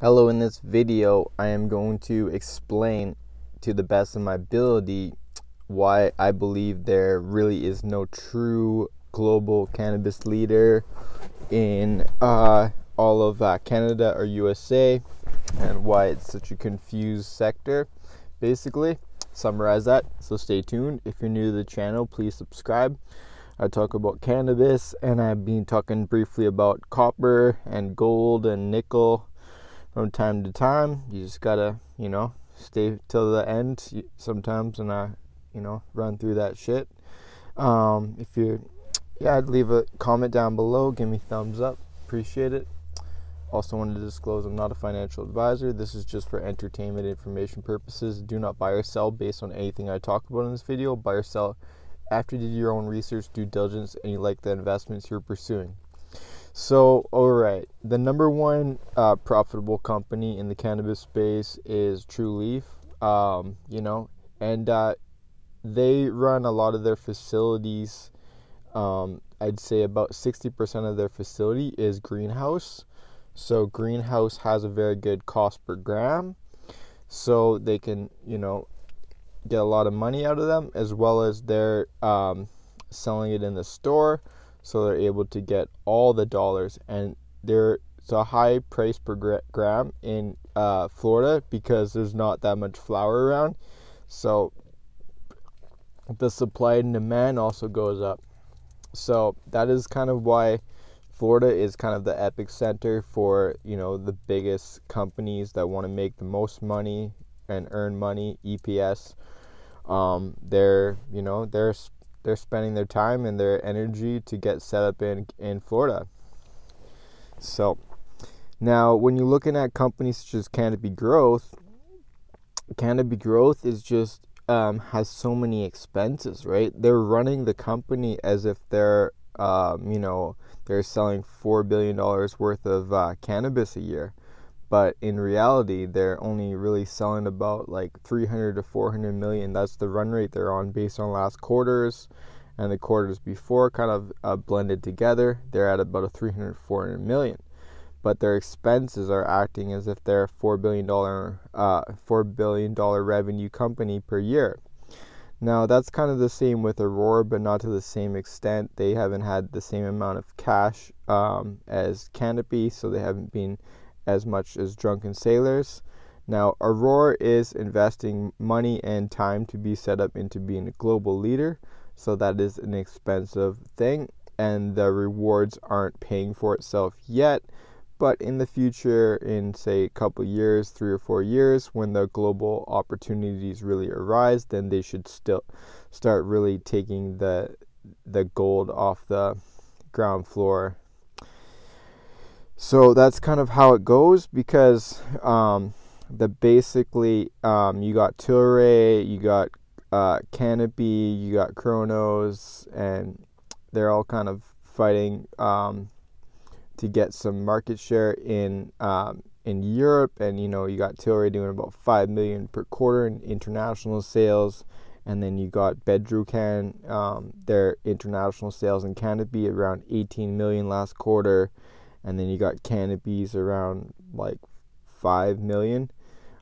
Hello, in this video, I am going to explain to the best of my ability why I believe there really is no true global cannabis leader in uh, all of uh, Canada or USA and why it's such a confused sector. Basically, summarize that. So stay tuned. If you're new to the channel, please subscribe. I talk about cannabis and I've been talking briefly about copper and gold and nickel from time to time. You just gotta, you know, stay till the end sometimes, and I, you know, run through that shit. Um, if you're, yeah, I'd leave a comment down below. Give me thumbs up. Appreciate it. Also, wanted to disclose I'm not a financial advisor. This is just for entertainment information purposes. Do not buy or sell based on anything I talk about in this video. Buy or sell after you do your own research, due diligence, and you like the investments you're pursuing. So, all right, the number one uh, profitable company in the cannabis space is Trulieve. Um, you know, and uh, they run a lot of their facilities. Um, I'd say about 60% of their facility is greenhouse. So, greenhouse has a very good cost per gram. So, they can, you know, get a lot of money out of them as well as they're um, selling it in the store so they're able to get all the dollars. And there's a high price per gram in uh, Florida because there's not that much flour around. So the supply and demand also goes up. So that is kind of why Florida is kind of the epicenter for you know the biggest companies that want to make the most money and earn money EPS um, they're you know they're they're spending their time and their energy to get set up in in Florida. So now when you're looking at companies such as Canopy Growth, Canopy Growth is just um, has so many expenses, right? They're running the company as if they're um, you know they're selling four billion dollars worth of uh, cannabis a year but in reality they're only really selling about like 300 to 400 million. That's the run rate they're on based on last quarters and the quarters before kind of uh, blended together. They're at about a 300 400 million. But their expenses are acting as if they're a 4 billion dollar uh, 4 billion dollar revenue company per year. Now that's kind of the same with Aurora, but not to the same extent. They haven't had the same amount of cash um, as Canopy, so they haven't been as much as Drunken Sailors. Now, Aurora is investing money and time to be set up into being a global leader, so that is an expensive thing, and the rewards aren't paying for itself yet. But in the future, in say a couple years, three or four years, when the global opportunities really arise, then they should still start really taking the the gold off the ground floor so that's kind of how it goes because um, the basically um, you got Tilray, you got uh, Canopy, you got Cronos, and they're all kind of fighting um, to get some market share in um, in Europe, and you know you got Tilray doing about five million per quarter in international sales, and then you got Bedrocan, um, their international sales in Canopy around 18 million last quarter and then you got canopies around like five million.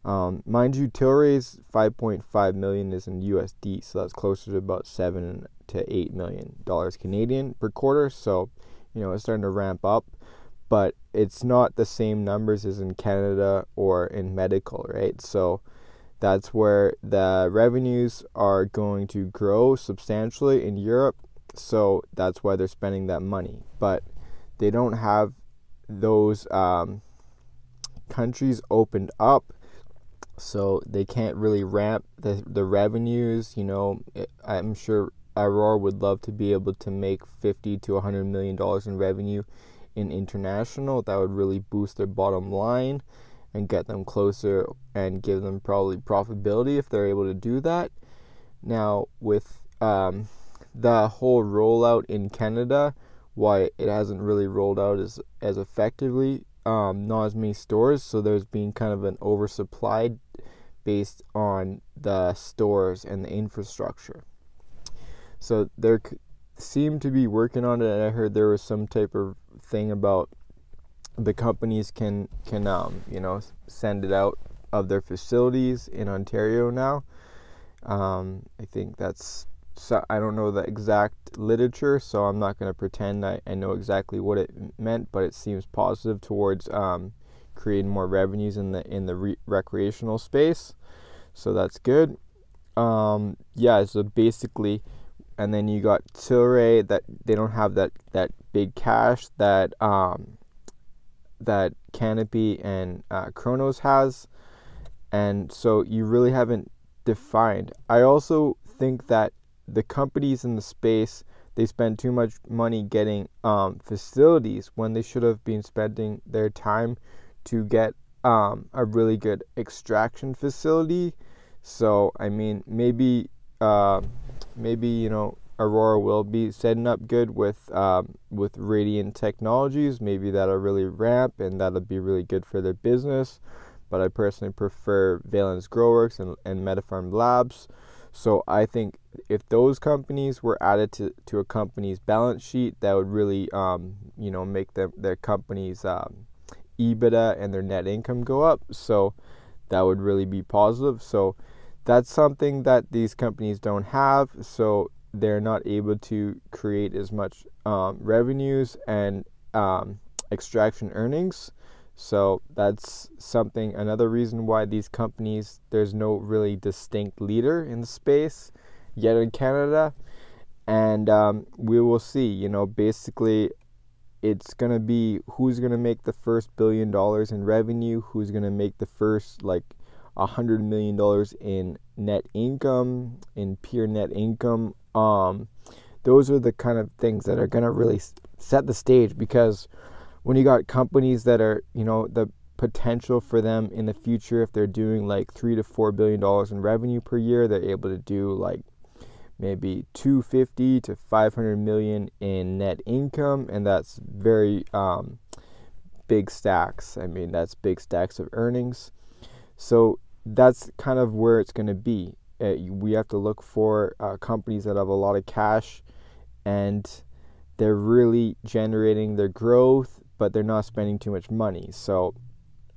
Um, mind you, Tilray's 5.5 million is in USD, so that's closer to about seven to eight million dollars Canadian per quarter. So, you know, it's starting to ramp up, but it's not the same numbers as in Canada or in medical, right? So, that's where the revenues are going to grow substantially in Europe. So that's why they're spending that money, but they don't have those um, countries opened up so they can't really ramp the, the revenues you know. I'm sure aurora would love to be able to make 50 to 100 million dollars in revenue in international. That would really boost their bottom line and get them closer and give them probably profitability if they're able to do that. Now with um, the whole rollout in canada why it hasn't really rolled out as as effectively. Um, not as many stores, so there's been kind of an oversupply based on the stores and the infrastructure. So there seem to be working on it. And I heard there was some type of thing about the companies can can um, you know send it out of their facilities in Ontario now. Um, I think that's so I don't know the exact literature, so I'm not going to pretend I, I know exactly what it meant, but it seems positive towards um, creating more revenues in the in the re- recreational space. So that's good. Um, yeah, so basically, and then you got Tilray that they don't have that that big cash that um, that Canopy and uh, Cronos has, and so you really haven't defined. I also think that the companies in the space they spend too much money getting um, facilities when they should have been spending their time to get um, a really good extraction facility. So I mean, maybe uh, maybe you know Aurora will be setting up good with um, with Radient Technologies. Maybe that'll really ramp and that'll be really good for their business. But I personally prefer Valens GroWorks and, and MediPharm Labs. So I think if those companies were added to, to a company's balance sheet, that would really um, you know make them their company's um, EBITDA and their net income go up. So that would really be positive. So that's something that these companies don't have. So they're not able to create as much um, revenues and um, extraction earnings. So that's something, another reason why these companies, there's no really distinct leader in the space yet in Canada. And um, we will see, you know, basically it's going to be who's going to make the first billion dollars in revenue, who's going to make the first like a hundred million dollars in net income, in pure net income um, those are the kind of things that are going to really set the stage because when you got companies that are, you know, the potential for them in the future, if they're doing like three to four billion dollars in revenue per year, they're able to do like maybe 250 to 500 million in net income, and that's very um, big stacks. I mean, that's big stacks of earnings. So that's kind of where it's going to be uh, we have to look for uh, companies that have a lot of cash and they're really generating their growth, but they're not spending too much money. So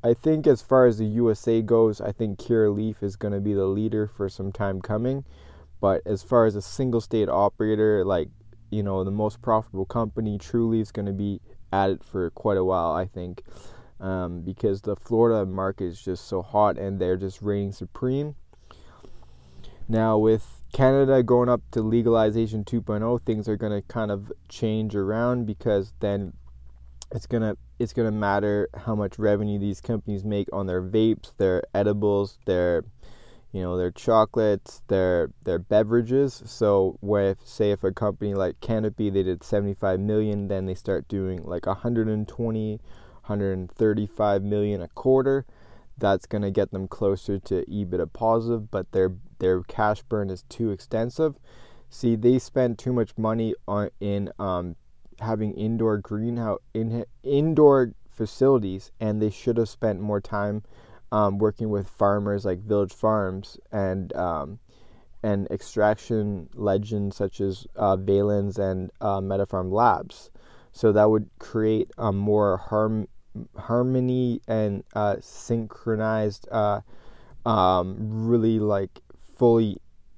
I think as far as the USA goes, I think Kira Curaleaf is going to be the leader for some time coming. But as far as a single state operator, like, you know, the most profitable company, Trulieve is going to be at it for quite a while, I think. Um, because the Florida market is just so hot and they're just reigning supreme. Now, with Canada going up to legalization 2.0, things are going to kind of change around because then it's to it's to matter how much revenue these companies make on their vapes, their edibles, their you know, their chocolates, their their beverages. So, with say if a company like Canopy they did 75 million, then they start doing like 120 135 million a quarter that's to get them closer to EBITDA positive, but their their cash burn is too extensive. See, they spend too much money on in um, having indoor greenhouse in indoor facilities, and they should have spent more time um, working with farmers like Village Farms and um, and extraction legends such as uh, Valens and uh, MediPharm Labs. So that would create a more harm harmony and uh, synchronized, uh, um, really like fully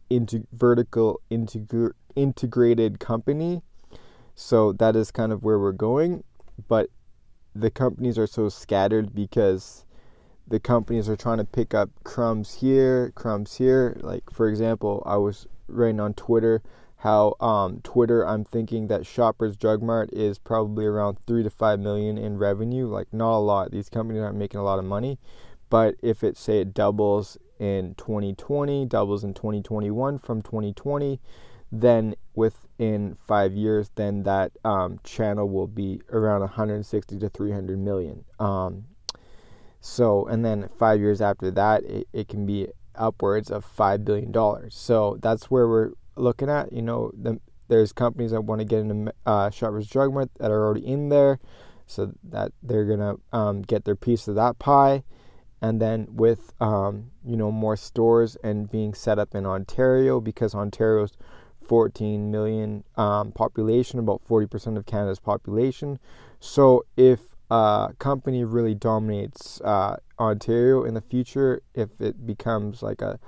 into vertical integr- integrated company. So that is kind of where we're going, but the companies are so scattered because the companies are trying to pick up crumbs here, crumbs here. Like for example, I was writing on Twitter how um, Twitter, I'm thinking that Shoppers Drug Mart is probably around three to five million in revenue. Like not a lot. These companies aren't making a lot of money, but if it say it doubles in 2020, doubles in 2021 from 2020, then within five years, then that um, channel will be around 160 to 300 million. Um, so, and then five years after that, it, it can be upwards of five billion dollars. So that's where we're looking at. You know, the, there's companies that want to get into uh, Shoppers Drug Mart that are already in there, so that they're gonna um, get their piece of that pie. And then with um, you know more stores and being set up in Ontario because Ontario's 14 million um, population, about 40% of Canada's population. So if a company really dominates uh, Ontario in the future, if it becomes like a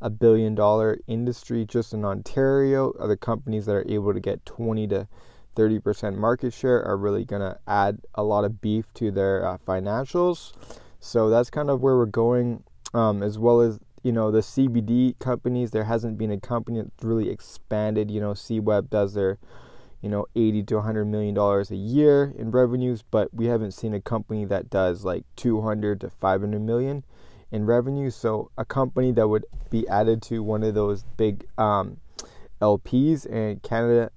a billion dollar industry just in Ontario, other companies that are able to get 20 to 30% market share are really going to add a lot of beef to their uh, financials. So that's kind of where we're going, um, as well as you know the CBD companies. There hasn't been a company that's really expanded. You know, CWeb does their you know 80 to 100 million dollars a year in revenues but we haven't seen a company that does like 200 to 500 million in revenue so a company that would be added to one of those big um, lps in canada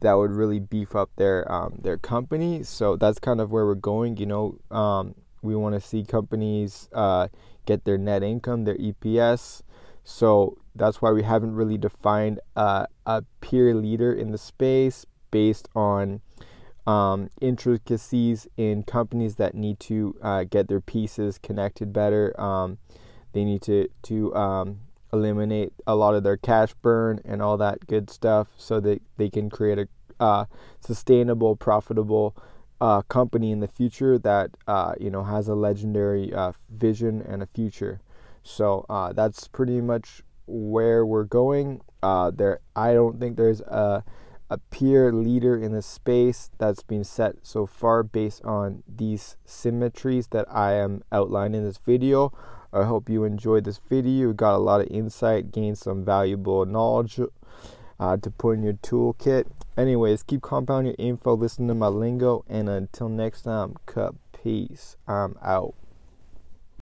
that would really beef up their um, their company so that's kind of where we're going you know um, we want to see companies uh, get their net income their eps so that's why we haven't really defined a peer leader in the space based on um, intricacies in companies that need to uh, get their pieces connected better. Um, they need to to um, eliminate a lot of their cash burn and all that good stuff, so that they can create a uh, sustainable, profitable uh, company in the future that uh, you know has a legendary uh, vision and a future. So uh, that's pretty much where we're going. there, I don't think there's a a peer leader in the space that's been set so far based on these symmetries that I am outlining in this video. I hope you enjoyed this video, got a lot of insight, gained some valuable knowledge uh, to put in your toolkit. Anyways, keep compounding your info, listen to my lingo, and until next time, cut peace. I'm out.